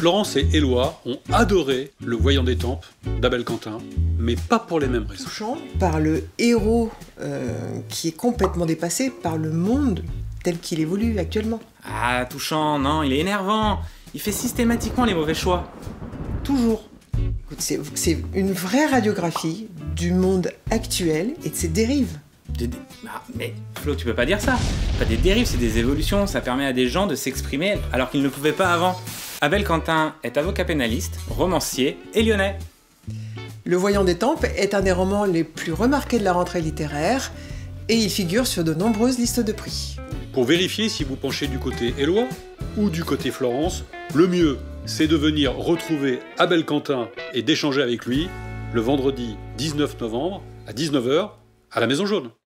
Florence et Éloi ont adoré Le Voyant des Tempes d'Abel Quentin, mais pas pour les mêmes raisons. Touchant par le héros euh, qui est complètement dépassé par le monde tel qu'il évolue actuellement. Ah, touchant, non, il est énervant. Il fait systématiquement les mauvais choix. Toujours. C'est une vraie radiographie du monde actuel et de ses dérives. Ah, mais Flo, tu peux pas dire ça. Pas des dérives, c'est des évolutions. Ça permet à des gens de s'exprimer alors qu'ils ne pouvaient pas avant. Abel Quentin est avocat pénaliste, romancier et lyonnais. Le Voyant des Tempes est un des romans les plus remarqués de la rentrée littéraire et il figure sur de nombreuses listes de prix. Pour vérifier si vous penchez du côté Éloi ou du côté Florence, le mieux, c'est de venir retrouver Abel Quentin et d'échanger avec lui le vendredi 19 novembre à 19h à la Maison Jaune.